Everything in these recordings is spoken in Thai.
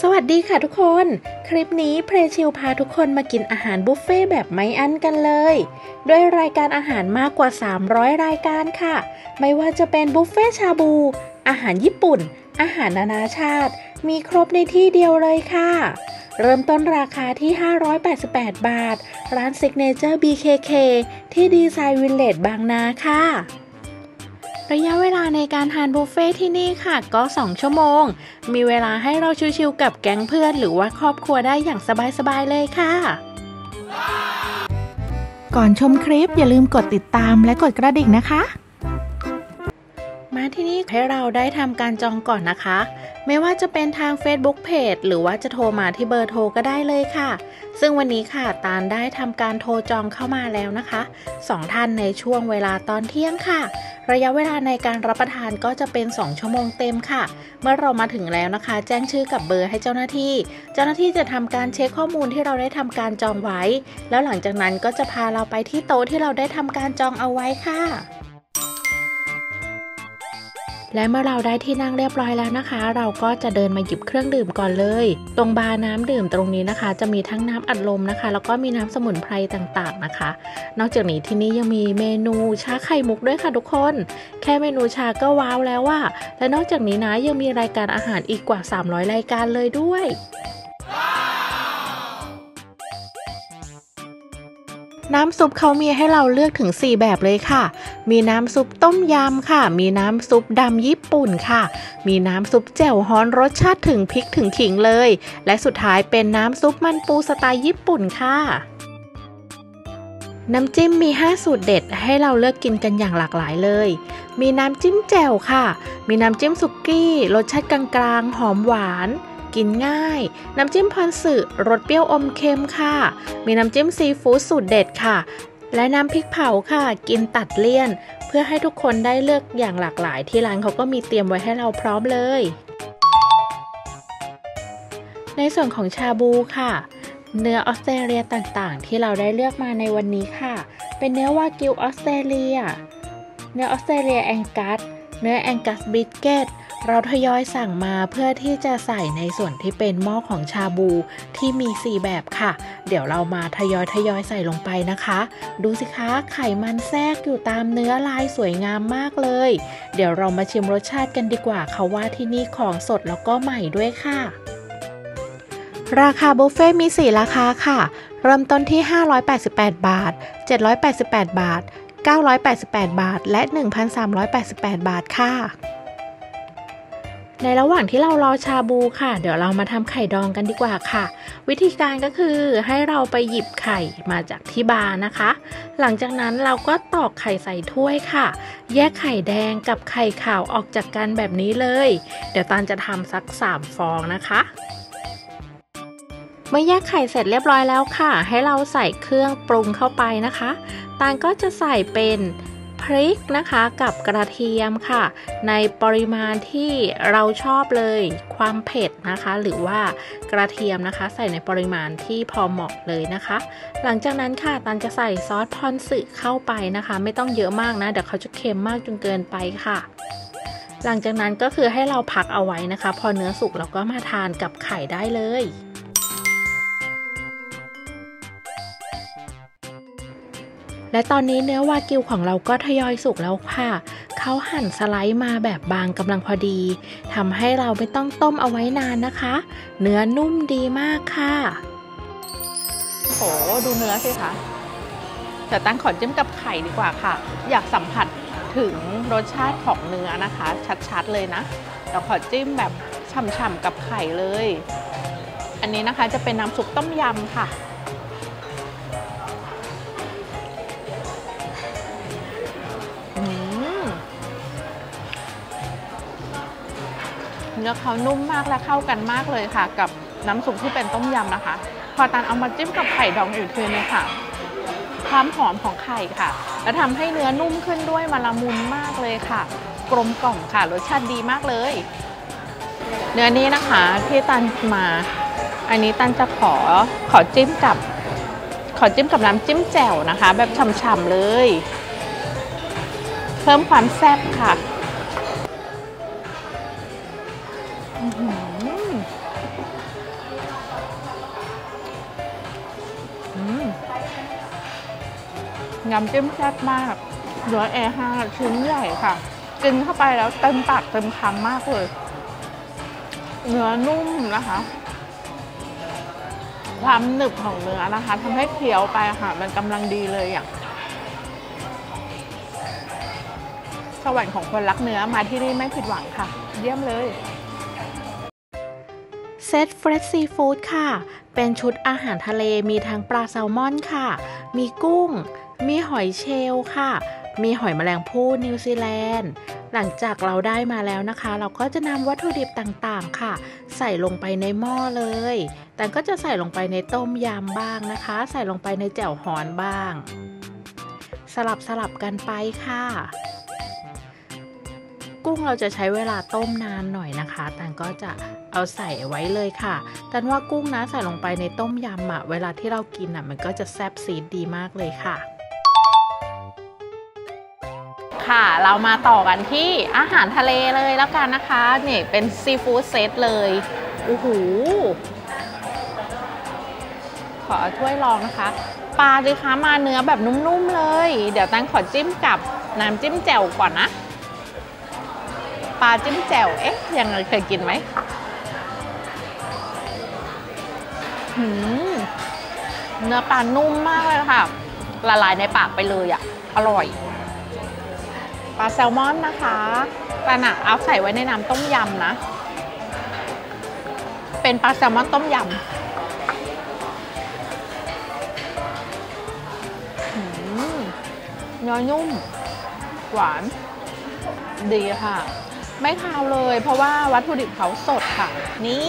สวัสดีค่ะทุกคน คลิปนี้เพรชิลพาทุกคนมากินอาหารบุฟเฟ่แบบไม่อั้นกันเลย ด้วยรายการอาหารมากกว่า 300 รายการค่ะ ไม่ว่าจะเป็นบุฟเฟ่ชาบู อาหารญี่ปุ่น อาหารนานาชาติ มีครบในที่เดียวเลยค่ะ เริ่มต้นราคาที่ 588 บาท ร้าน Signature BKK ที่ดีไซน์วิลเลจบางนาค่ะ ระยะเวลาในการทานบุฟเฟ่ที่นี่ค่ะ ก็ 2 ชั่วโมง มีเวลาให้เราชิวๆกับแก๊งเพื่อน หรือว่าครอบครัวได้อย่างสบายๆเลยค่ะ ก่อนชมคลิปอย่าลืมกดติดตามและกดกระดิ่งนะคะ มาที่นี่ให้เราได้ทำการจองก่อนนะคะ ไม่ว่าจะเป็นทาง Facebook Page หรือว่าจะโทรมาที่เบอร์โทรก็ได้เลยค่ะ ซึ่งวันนี้ค่ะตาลได้ทำการโทรจองเข้ามาแล้วนะคะสองท่านในช่วงเวลาตอนเที่ยงค่ะ ระยะเวลาในการรับประทานก็จะเป็น 2 ชั่วโมงเต็มค่ะ เมื่อเรามาถึงแล้วนะคะ แจ้งชื่อกับเบอร์ให้เจ้าหน้าที่ เจ้าหน้าที่จะทำการเช็คข้อมูลที่เราได้ทำการจองไว้ แล้วหลังจากนั้นก็จะพาเราไปที่โต๊ะที่เราได้ทำการจองเอาไว้ค่ะ และเมื่อเราได้ที่นั่งเรียบร้อยแล้วนะคะ เราก็จะเดินมาหยิบเครื่องดื่มก่อนเลย ตรงบาร์น้ำดื่มตรงนี้นะคะ จะมีทั้งน้ำอัดลมนะคะ แล้วก็มีน้ำสมุนไพรต่างๆนะคะ นอกจากนี้ที่นี่ยังมีเมนูชาไข่มุกด้วยค่ะทุกคน แค่เมนูชาก็ว้าวแล้วว่าและนอกจากนี้นะยังมีรายการอาหารอีกกว่า 300 รายการเลยด้วย น้ำซุปเขามีให้เราเลือกถึง 4 แบบเลยค่ะ มีน้ำซุปต้มยำค่ะ มีน้ำซุปดำญี่ปุ่นค่ะ มีน้ำซุปแจ่วฮ้อนรสชาติถึงพริกถึงขิงเลย และสุดท้ายเป็นน้ำซุปมันปูสไตล์ญี่ปุ่นค่ะน้ำจิ้มมี 5 สูตรเด็ดให้เราเลือกกินกันอย่างหลากหลายเลย มีน้ำจิ้มแจ่วค่ะ มีน้ำจิ้มสุกี้ รสชาติกลางๆ หอมหวาน กินง่าย น้ำจิ้มพอนสึรสเปรี้ยวอมเค็มค่ะ มีน้ำจิ้มซีฟู้ดสูตรเด็ดค่ะ และน้ำพริกเผาค่ะ กินตัดเลี่ยน เพื่อให้ทุกคนได้เลือกอย่างหลากหลาย ที่ร้านเขาก็มีเตรียมไว้ให้เราพร้อมเลย ในส่วนของชาบูค่ะ เนื้อออสเตรเลียต่างๆ ที่เราได้เลือกมาในวันนี้ค่ะ เป็นเนื้อวากิวออสเตรเลีย เนื้อออสเตรเลียแองกัส เนื้อแองกัส brisket เราทยอยสั่งมาเพื่อที่จะใส่ในส่วนที่เป็นหม้อของชาบูที่มี 4 แบบค่ะ เดี๋ยวเรามาทยอยทยอยใส่ลงไปนะคะ ดูสิคะไขมันแทรกอยู่ตามเนื้อลายสวยงามมากเลย เดี๋ยวเรามาชิมรสชาติกันดีกว่าค่ะว่าที่นี่ของสดแล้วก็ใหม่ด้วยค่ะ ราคาบุฟเฟ่มี 4 ราคาค่ะ เริ่มต้นที่ 588 บาท 788 บาท 988 บาท และ 1,388 บาทค่ะ ในระหว่างที่เรารอชาบูค่ะ เดี๋ยวเรามาทำไข่ดองกันดีกว่าค่ะ วิธีการก็คือให้เราไปหยิบไข่มาจากที่บาร์นะคะ หลังจากนั้นเราก็ตอกไข่ใส่ถ้วยค่ะ แยกไข่แดงกับไข่ขาวออกจากกันแบบนี้เลย เดี๋ยวตานจะทำสัก 3 ฟองนะคะเมื่อแยกไข่เสร็จเรียบร้อยแล้วค่ะ ให้เราใส่เครื่องปรุงเข้าไปนะคะ ตาลก็จะใส่เป็น พริกนะคะกับกระเทียมค่ะ ในปริมาณที่เราชอบเลยความเผ็ดนะคะ หรือว่ากระเทียมนะคะ ใส่ในปริมาณที่พอเหมาะเลยนะคะ หลังจากนั้นค่ะตันจะใส่ซอสพอนสึเข้าไปนะคะ ไม่ต้องเยอะมากนะเดี๋ยวเขาจะเค็มมากจนเกินไปค่ะหลังจากนั้นก็คือให้เราพักเอาไว้นะคะ พอเนื้อสุกเราก็มาทานกับไข่ได้เลย และตอนนี้เนื้อวากิวของเราก็ทยอยสุกแล้วค่ะ เขาหั่นสไลด์มาแบบบางกำลังพอดีทำให้เราไม่ต้องต้มเอาไว้นานนะคะ เนื้อนุ่มดีมากค่ะโหดูเนื้อสิคะแต่ตั้งขอจิ้มกับไข่ดีกว่าค่ะ อยากสัมผัสถึงรสชาติของเนื้อนะคะ ชัดๆเลยนะเราขอจิ้มแบบฉ่ำๆกับไข่เลย อันนี้นะคะจะเป็นน้ำซุปต้มยำค่ะ เนื้อเขานุ่มมากและเข้ากันมากเลยค่ะ กับน้ำซุปที่เป็นต้มยำนะคะ พอตานเอามาจิ้มกับไข่ดองอีกทีนึงค่ะ ความหอมของไข่ค่ะ และทำให้เนื้อนุ่มขึ้นด้วยมาละมุนมากเลยค่ะ กลมกล่อมค่ะรสชาติดีมากเลย เนื้อนี้นะคะที่ตันมา อันนี้ตันจะขอขอจิ้มกับ ขอจิ้มกับน้ำจิ้มแจ่วนะคะ แบบฉ่ำๆเลย เพิ่มความแซ่บค่ะ น้ำจิ้มแซ่บมากเนื้อแอห้าชิ้นใหญ่ค่ะ กินเข้าไปแล้วเต็มปากเต็มคำมากเลย เนื้อนุ่มนะคะ ความหนึบของเนื้อนะคะทำให้เคี้ยวไปค่ะ มันกำลังดีเลยอย่างสวรรค์ของคนรักเนื้อมาที่นี่ไม่ผิดหวังค่ะ เยี่ยมเลย ซตเฟรชซีฟู้ดค่ะ เป็นชุดอาหารทะเลมีทั้งปลาแซลมอนค่ะ มีกุ้ง มีหอยเชลล์ค่ะ มีหอยแมลงภู่นิวซีแลนด์ หลังจากเราได้มาแล้วนะคะ เราก็จะนำวัตถุดิบต่างๆค่ะ ใส่ลงไปในหม้อเลย แต่ก็จะใส่ลงไปในต้มยำบ้างนะคะ ใส่ลงไปในแจ่วฮอนบ้าง สลับสลับกันไปค่ะ กุ้งเราจะใช้เวลาต้มนานหน่อยนะคะแต่ก็จะเอาใส่ไว้เลยค่ะแต่ว่ากุ้งนะใส่ลงไปในต้มยำอะเวลาที่เรากินอะมันก็จะแซ่บซีดดีมากเลยค่ะ ค่ะ เรามาต่อกันที่อาหารทะเลเลยแล้วกันนะคะนี่เป็นซีฟู้ดเซตเลยโอ้โหขอถ้วยลองนะคะ ปลาสิคะมาเนื้อแบบนุ่มๆเลย เดี๋ยวตังขอจิ้มกับน้ำจิ้มแจ่วก่อนนะ ปลาจิ้มแจ่ว เอ๊ะ ยังไงเคยกินไหมหืมเนื้อปลานุ่มมากเลยค่ะ ละลายในปากไปเลยอะอร่อย ปลาแซลมอนนะคะปลาหนักเอาใส่ไว้ในน้ำต้มยำนะ เป็นปลาแซลมอนต้มยำหืมเนื้อนุ่ม หวาน ดีค่ะ ไม่คาวเลย เพราะว่าวัตถุดิบเขาสดค่ะ นี่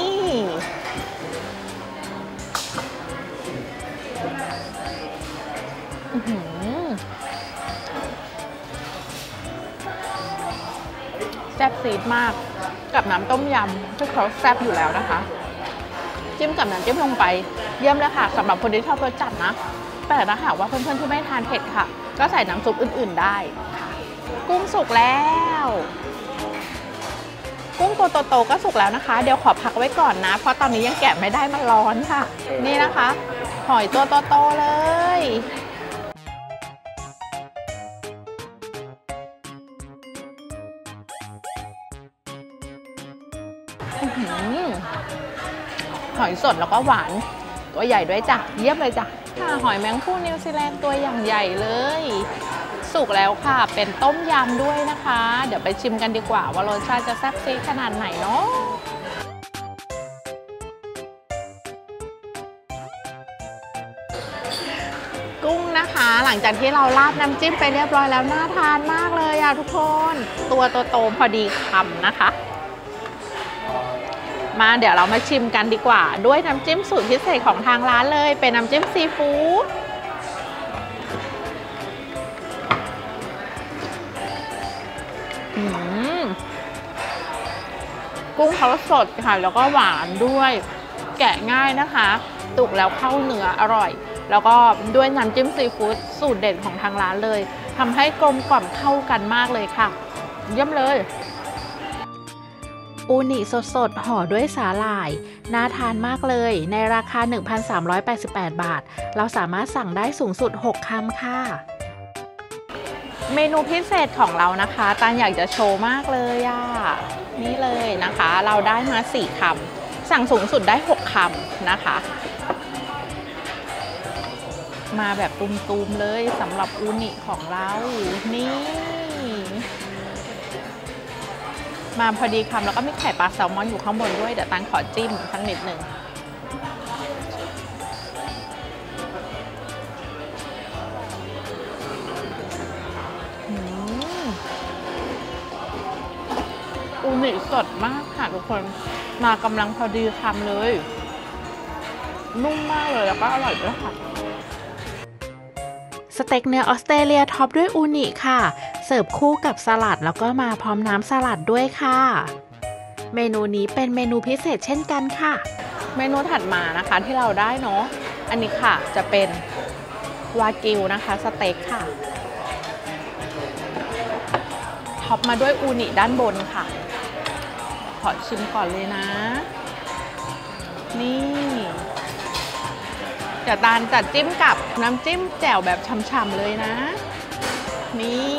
แซ่บซีดมาก กับน้ำต้มยำที่เขาแซ่บอยู่แล้วนะคะ จิ้มกับน้ำจิ้มลงไป เยี่ยมเลยค่ะสำหรับคนที่ชอบรสจัดนะ แต่ถ้าหากว่าเพื่อนๆที่ไม่ทานเผ็ดค่ะ ก็ใส่น้ำซุปอื่นๆได้ กุ้งสุกแล้ว ตัวโตๆก็สุกแล้วนะคะ เดี๋ยวขอพักไว้ก่อนนะ เพราะตอนนี้ยังแกะไม่ได้มันร้อนค่ะ นี่นะคะ หอยตัวโตๆเลยหอยสดแล้วก็หวาน ตัวใหญ่ด้วยจ้ะ เยี่ยมเลยจ้ะค่ะหอยแมงผู้นิวซีแลนด์ตัวอย่างใหญ่เลย สุกแล้วค่ะ เป็นต้มยำด้วยนะคะ เดี๋ยวไปชิมกันดีกว่า ว่ารสชาติจะแซ่บซีขนาดไหนเนาะกุ้งนะคะ หลังจากที่เราราดน้ำจิ้มไปเรียบร้อยแล้วน่าทานมากเลยอะทุกคน ตัวโตๆพอดีคำนะคะ มาเดี๋ยวเรามาชิมกันดีกว่า ด้วยน้ำจิ้มสูตรพิเศษของทางร้านเลย เป็นน้ำจิ้มซีฟู้ด กุ้งเขาสดค่ะ แล้วก็หวานด้วย แกะง่ายนะคะ ตุกแล้วเข้าเนื้ออร่อย แล้วก็ด้วยน้ำจิ้มซีฟู้ดสูตรเด็ดของทางร้านเลยทำให้กลมกล่อมเข้ากันมากเลยค่ะ เยี่ยมเลยอูนิสดๆห่อด้วยสาหร่าย น่าทานมากเลย ในราคา 1,388 บาท เราสามารถสั่งได้สูงสุด 6คำค่ะ เมนูพิเศษของเรานะคะ ตานอยากจะโชว์มากเลยอะ นี่เลยนะคะ เราได้มา 4คำสั่งสูงสุดได้ 6คำนะคะ มาแบบตุมๆเลยสำหรับอูนิของเรานี่มาพอดีคำแล้วก็มีไข่ปลาแซลมอนอยู่ข้างบนด้วยเดี๋ยวตังขอจิ้มสักนิดหนึ่ง อูนิสดมากค่ะทุกคนมากำลังพอดีคำเลย นุ่มมากเลยแล้วก็อร่อยด้วยค่ะสเต็กเนื้อออสเตรเลีย top ด้วยอูนิค่ะ เสิร์ฟคู่กับสลัดแล้วก็มาพร้อมน้ำสลัดด้วยค่ะ เมนูนี้เป็นเมนูพิเศษเช่นกันค่ะ เมนูถัดมานะคะที่เราได้เนาะอันนี้ค่ะจะเป็นวากิวนะคะสเต็กค่ะ top มาด้วยอูนิด้านบนค่ะข อชิมก่อนเลยนะ นี่ เดี๋ยวตาลจัดจิ้มกับน้ำจิ้มแจ่วแบบฉ่ำๆเลยนะ นี่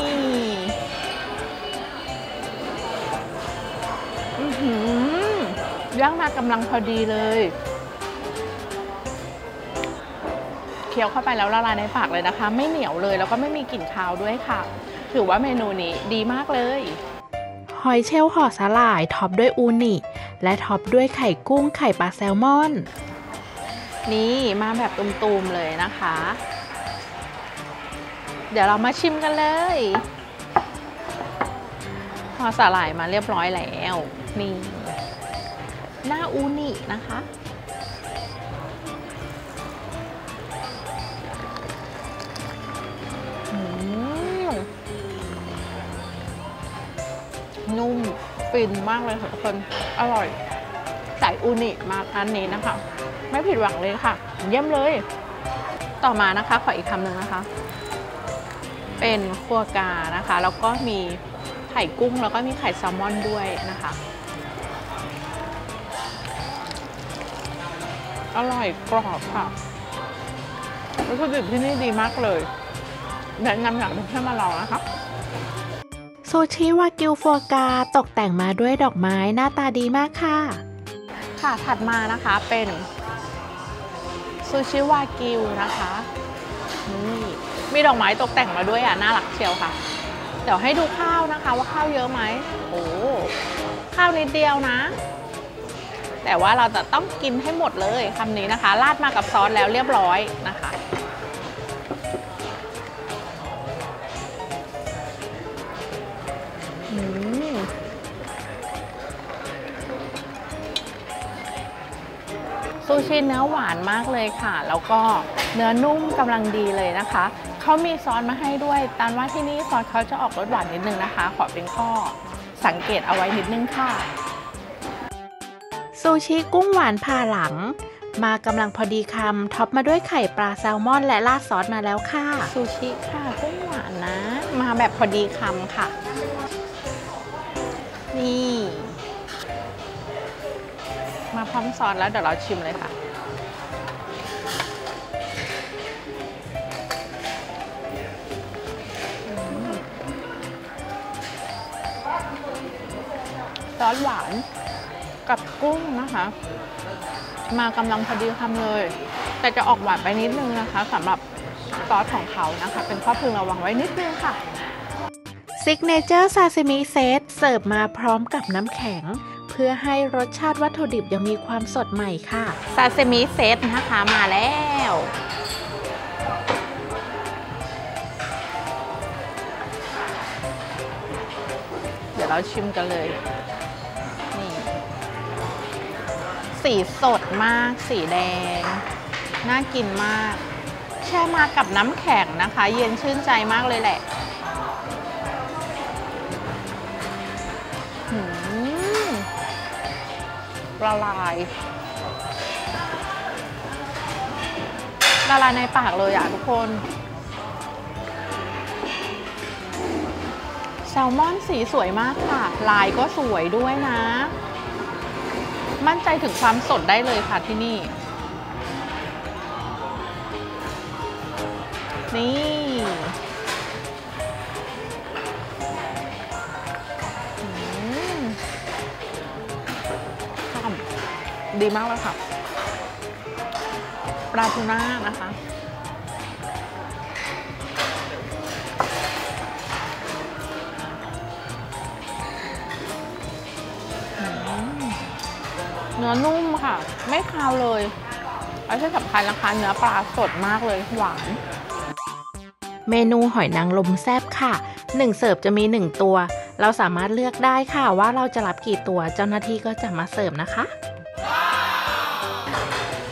อือหือย่างมากำลังพอดีเลยเคี้ยวเข้าไปแล้วละลายในปากเลยนะคะ ไม่เหนียวเลยแล้วก็ไม่มีกลิ่นคาวด้วยค่ะ ถือว่าเมนูนี้ดีมากเลย อยเชลล์ห่อสาหร่ายท็อปด้วยอูนิและท็อปด้วยไข่กุ้งไข่ปลาแซลมอน นี่มาแบบตุมๆเลยนะคะ เดี๋ยวเรามาชิมกันเลยห่อสาหร่ายมาเรียบร้อยแล้ว นี่ หน้าอูนินะคะ ฟินมากเลยค่ะทุกคน อร่อยใส่อูนิมาอันนี้นะคะ ไม่ผิดหวังเลยค่ะ เยี่ยมเลย ต่อมานะคะ ขออีกคำหนึ่งนะคะ เป็นครัวกานะคะ แล้วก็มีไข่กุ้งแล้วก็มีไข่แซลมอนด้วยนะคะ อร่อยกรอบค่ะวัตถุดิบที่นี่ดีมากเลยแนะนำอยากให้เพื่อนมาลองนะคะ ซูชิวากิวฟัวกาตกแต่งมาด้วยดอกไม้หน้าตาดีมากค่ะ ค่ะถัดมานะคะเป็นซูชิวากิวนะคะนี่มีดอกไม้ตกแต่งมาด้วยอะน่ารักเชียวค่ะ เดี๋ยวให้ดูข้าวนะคะว่าข้าวเยอะไหมโอ้ข้าวนิดเดียวนะ แต่ว่าเราจะต้องกินให้หมดเลยคำนี้นะคะราดมากับซอสแล้วเรียบร้อยนะคะ ซูชิเนื้อหวานมากเลยค่ะ แล้วก็เนื้อนุ่มกำลังดีเลยนะคะเขามีซอสมาให้ด้วยตันว่าที่นี่ซอสเขาจะออกรสหวานนิดนึงนะคะ ขอเป็นข้อสังเกตเอาไว้นิดนึงค่ะ ซูชิกุ้งหวานผ่าหลัง มากำลังพอดีคำ top มาด้วยไข่ปลาแซลมอนและราดซอสมาแล้วค่ะ ซูชิค่ะกุ้งหวานนะ มาแบบพอดีคำค่ะ นี่มา พร้อมซอสแล้วเดี๋ยวเราชิมเลยค่ะ ซอสหวานกับกุ้งนะคะ มากำลังพอดีคำเลย แต่จะออกหวานไปนิดนึงนะคะสำหรับซอสของเขานะคะ เป็นข้อพึงระวังไว้นิดนึงค่ะsignature ซาซิมิเซตเสิร์ฟมาพร้อมกับน้ำแข็ง เพื่อให้รสชาติวัตถุดิบยังมีความสดใหม่ค่ะซาซิมิเซตนะคะมาแล้วเดี๋ยวเราชิมกันเลย นี่ สีสดมาก สีแดง น่ากินมาก แช่มากับน้ำแข็งนะคะ เย็นชื่นใจมากเลยแหละ ละลาย ละลายในปากเลยอะทุกคน แซลมอนสีสวยมากค่ะ ลายก็สวยด้วยนะ มั่นใจถึงความสดได้เลยค่ะที่นี่ นี่ ดีมากเลยค่ะ ปลาทูน่านะคะ เนื้อนุ่มค่ะ ไม่คาวเลยและที่สำคัญนะคะเนื้อปลาสดมากเลยหวานเมนูหอยนางรมแซบค่ะ 1 เสิร์ฟจะมี 1 ตัว เราสามารถเลือกได้ค่ะว่าเราจะรับกี่ตัวเจ้าหน้าที่ก็จะมาเสิร์ฟนะคะ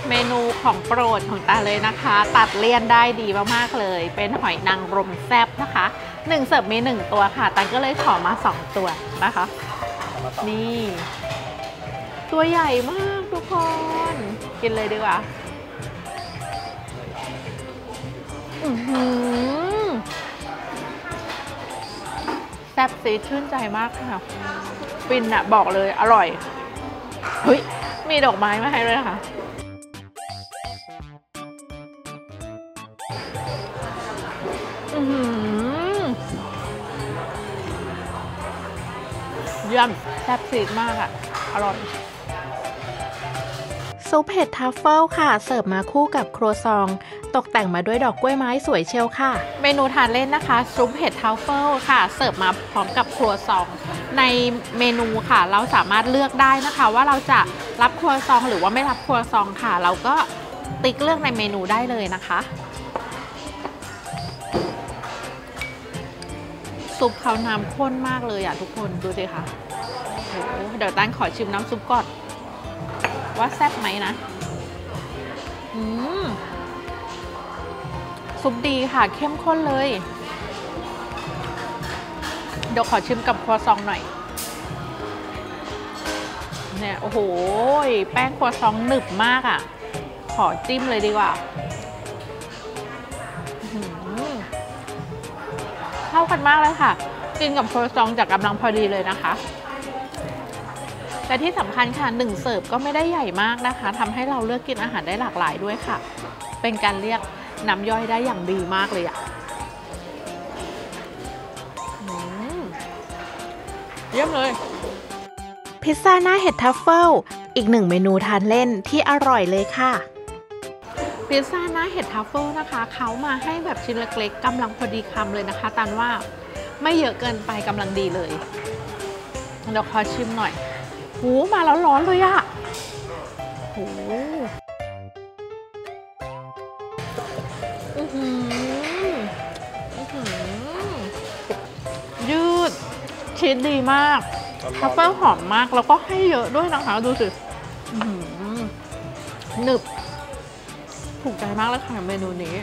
เมนูของโปรดของตาเลยนะคะ ตัดเลี่ยนได้ดีมากๆเลย เป็นหอยนางรมแซบนะคะหนึ่งเสิร์ฟมีหนึ่งตัวค่ะตันก็เลยขอมาสองตัวนะคะ นี่ ตัวใหญ่มากทุกคน กินเลยดีกว่าอือหือแซ่บซีดชื่นใจมากค่ะฟินอะบอกเลยอร่อย เฮ้ย มีดอกไม้มาให้ด้วยนะคะ เยี่ยมแซ่บซีดมากอะอร่อย ซุปเห็ดทรัฟเฟิลค่ะ เสิร์ฟมาคู่กับครัวซอง ตกแต่งมาด้วยดอกกล้วยไม้สวยเชียวค่ะ เมนูทานเล่นนะคะ ซุปเห็ดทรัฟเฟิลค่ะ เสิร์ฟมาพร้อมกับครัวซอง ในเมนูค่ะ เราสามารถเลือกได้นะคะ ว่าเราจะรับครัวซองหรือว่าไม่รับครัวซองค่ะ เราก็ติ๊กเลือกในเมนูได้เลยนะคะซุปเขาน้ำข้นมากเลยอะทุกคนดูสิคะโอ้โหเดี๋ยวตันขอชิมน้ำซุปก่อน ว่าแซ่บไหมนะ อืม ซุปดีค่ะ เข้มข้นเลย เดี๋ยวขอชิมกับครัวซองหน่อย เนี่ย โอ้โห แป้งครัวซองหนึบมากอะ่ะ ขอจิ้มเลยดีกว่าเข้ากันมากเลยค่ะ กินกับครัวซองจากกำลังพอดีเลยนะคะ แต่ที่สำคัญค่ะหนึ่งเสิร์ฟก็ไม่ได้ใหญ่มากนะคะทำให้เราเลือกกินอาหารได้หลากหลายด้วยค่ะ เป็นการเรียกน้ำย่อยได้อย่างดีมากเลยอะอืมเยี่ยมเลย พิซซ่าหน้าเห็ดทรัฟเฟิลอีกหนึ่งเมนูทานเล่นที่อร่อยเลยค่ะพิซซ่าหน้าเห็ดทรัฟเฟิลนะคะเขามาให้แบบชิ้นเล็กๆกำลังพอดีคำเลยนะคะตันว่าไม่เยอะเกินไปกำลังดีเลยเดี๋ยวขอชิมหน่อย หูมาแล้วร้อนเลยอะหูอือหืออือหือยืดชีสดีมากทรัฟเฟิลหอมมากแล้วก็ให้เยอะด้วยนะคะ ดูสิอื้อหือหนึบ ถูกใจมากเลยค่ะเมนูนี้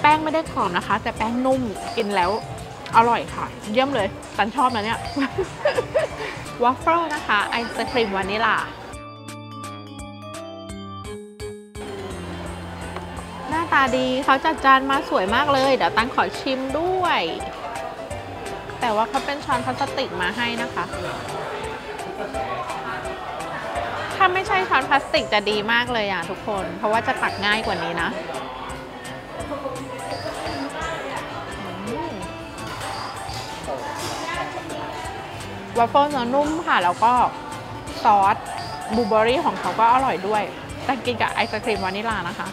แป้งไม่ได้กรอบนะคะ แต่แป้งนุ่มกินแล้วอร่อยค่ะ เยี่ยมเลยตันชอบนะเนี่ย วาฟเฟิลนะคะไอศครีมวานิลาหน้าตาดีเขาจัดจานมาสวยมากเลย เดี๋ยวตันขอชิมด้วย แต่ว่าเขาเป็นช้อนพลาสติกมาให้นะคะ ถ้าไม่ใช่ช้อนพลาสติกจะดีมากเลยอะทุกคน เพราะว่าจะตักง่ายกว่านี้นะ วาฟเฟิลเนื้อนุ่มค่ะ แล้วก็ซอสบลูเบอรี่ของเขาก็อร่อยด้วย แต่กินกับไอศครีมวานิลานะคะ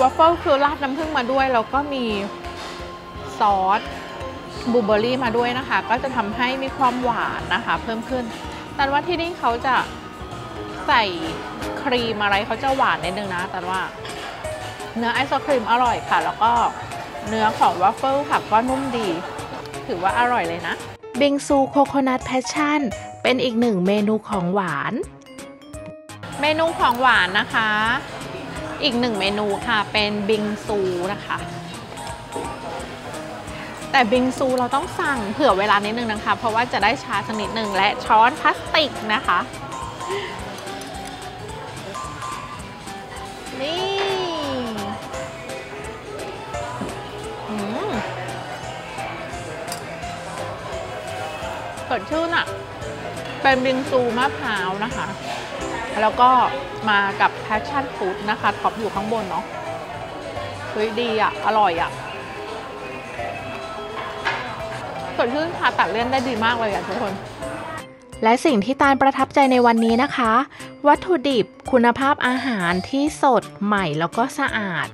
วาฟเฟิลคือราดน้ำผึ้งมาด้วย แล้วก็มีซอสบลูเบอรี่มาด้วยนะคะ ก็จะทำให้มีความหวานนะคะ เพิ่มขึ้น แต่ว่าที่นี่เขาจะใส่ครีมอะไรเขาจะหวานนิดนึงนะ แต่ว่า เนื้อไอศครีมอร่อยค่ะ แล้วก็เนื้อของวาฟเฟิลค่ะก็นุ่มดี ถือว่าอร่อยเลยนะ บิงซู coconut passion เป็นอีกหนึ่งเมนูของหวาน เมนูของหวานนะคะ อีกหนึ่งเมนูค่ะเป็นบิงซูนะคะแต่บิงซูเราต้องสั่งเผื่อเวลานิดนึงนะคะ เพราะว่าจะได้ช้าสักนิดนึงและช้อนพลาสติกนะคะ ชื่นอะ เป็นบิงซูมะพร้าวนะคะ แล้วก็มากับ passion fruit นะคะท็อปอยู่ข้างบนเนาะเฮ้ยดีอะ อร่อยอะสดชื่นค่ะตัดเลี่ยนได้ดีมากเลยอะทุกคน และสิ่งที่ตาลประทับใจในวันนี้นะคะ วัตถุดิบคุณภาพอาหารที่สดใหม่แล้วก็สะอาด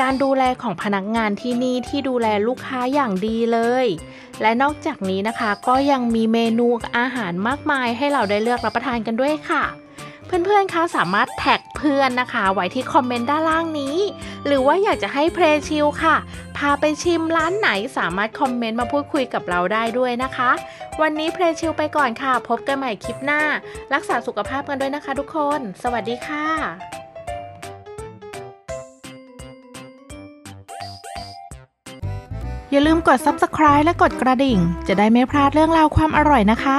การดูแลของพนักงานที่นี่ที่ดูแลลูกค้าอย่างดีเลย และนอกจากนี้นะคะก็ยังมีเมนูอาหารมากมายให้เราได้เลือกรับประทานกันด้วยค่ะ เพื่อนๆคะสามารถแท็กเพื่อนนะคะ ไว้ที่คอมเมนต์ด้านล่างนี้ หรือว่าอยากจะให้เพลชิลค่ะ พาไปชิมร้านไหนสามารถคอมเมนต์มาพูดคุยกับเราได้ด้วยนะคะ วันนี้เพลชิลไปก่อนค่ะ พบกันใหม่คลิปหน้า รักษาสุขภาพกันด้วยนะคะ ทุกคน สวัสดีค่ะ อย่าลืมกด subscribe และกดกระดิ่ง จะได้ไม่พลาดเรื่องราวความอร่อยนะคะ